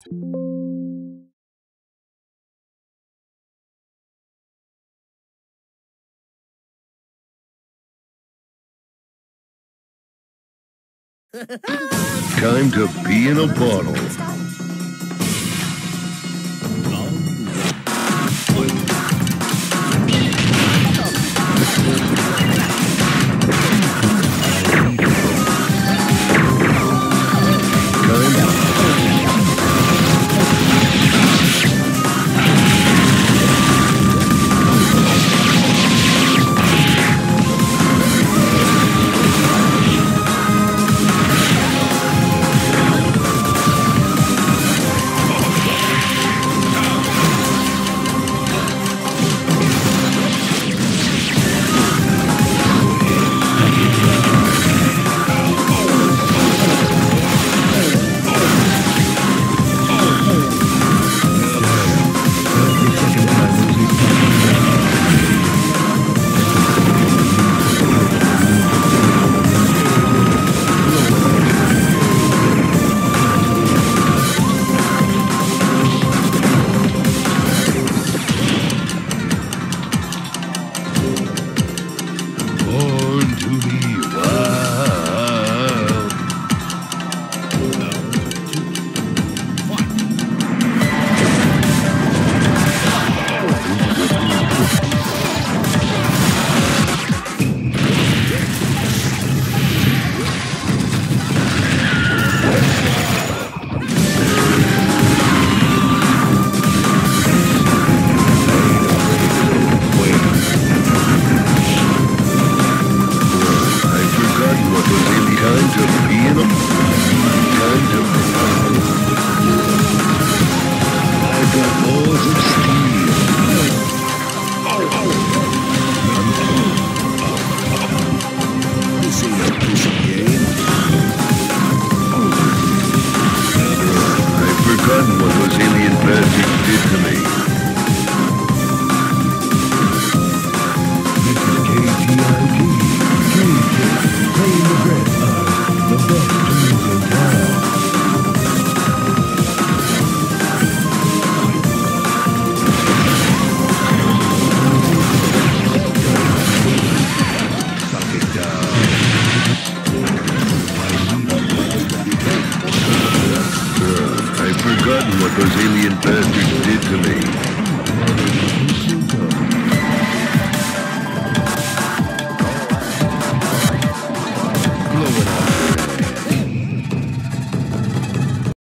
Time to be in a bottle. Done what those alien birds did to me. forgotten what those alien bastards did to me.